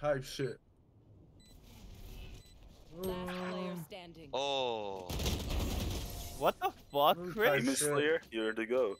Type shit. Last player standing. Oh. What the fuck, Chris? type Demon. Slayer, you're the goat.